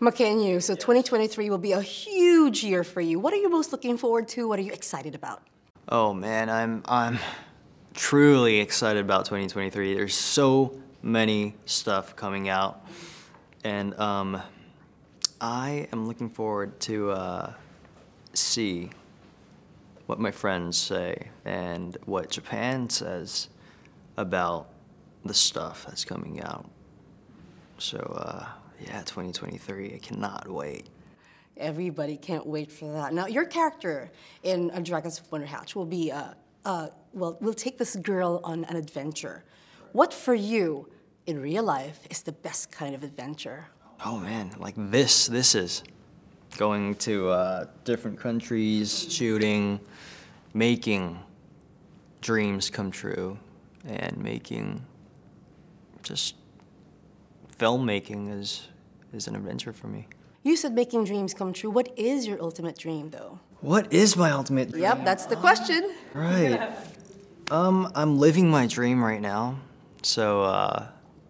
Mackenyu, so 2023 will be a huge year for you. What are you most looking forward to? What are you excited about? Oh man, I'm I'm truly excited about 2023. There's so many stuff coming out, and um, I am looking forward to uh, see what my friends say and what Japan says about the stuff that's coming out. So uh, yeah, 2023. I cannot wait. Everybody can't wait for that. Now, your character in A Dragons Wonderhatch will be, uh, uh, well, we'll take this girl on an adventure. What for you, in real life, is the best kind of adventure? Oh man, like this, this is going to uh, different countries, shooting, making dreams come true, and making just filmmaking is is an adventure for me. You said making dreams come true. What is your ultimate dream, though? What is my ultimate dream? Yep, that's the question. Right. Um, I'm living my dream right now, so uh,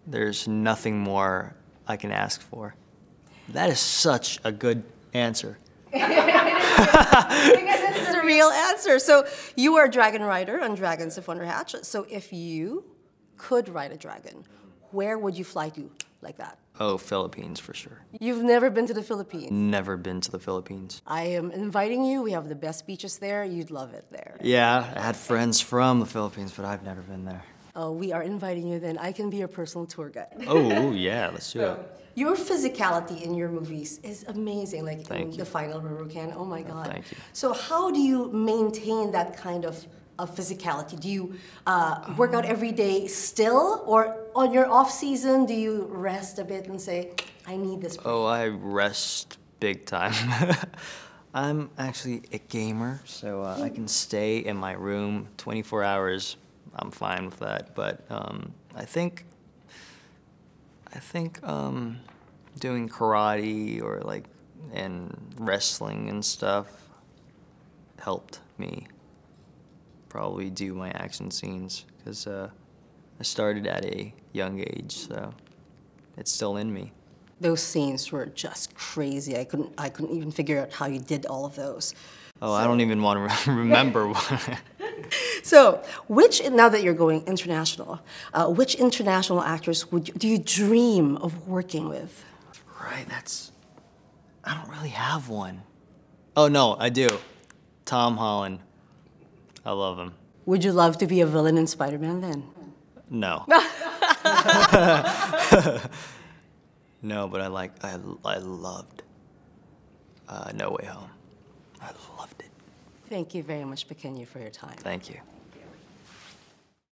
there's nothing more I can ask for. That is such a good answer. because this is a real answer. So you are a dragon rider on Dragons of Wonderhatch. So if you could ride a dragon, where would you fly to like that? Oh, Philippines for sure. You've never been to the Philippines? Never been to the Philippines. I am inviting you. We have the best beaches there. You'd love it there. Yeah, I had friends from the Philippines, but I've never been there. Oh, we are inviting you then. I can be your personal tour guide. Oh, yeah, let's do it. Your physicality in your movies is amazing, like Thank in you. the final Rurukan. Oh my God. Thank you. So how do you maintain that kind of, of physicality? Do you uh, work out every day still, or on your off season, do you rest a bit and say, I need this? break"? Oh, I rest big time. I'm actually a gamer, so uh, I can stay in my room 24 hours. I'm fine with that. But um, I think, I think um, doing karate or like and wrestling and stuff helped me probably do my action scenes because uh, I started at a young age, so it's still in me. Those scenes were just crazy. I couldn't, I couldn't even figure out how you did all of those. Oh, I don't even want to remember one. So, which now that you're going international, uh, which international actors would you, do you dream of working with? right, that's. I don't really have one. Oh, no, I do. Tom Holland. I love him. Would you love to be a villain in Spider-Man then? No. no, but I like. I, I loved uh, No Way Home. I loved it. Thank you very much, Mackenyu, for your time. Thank you.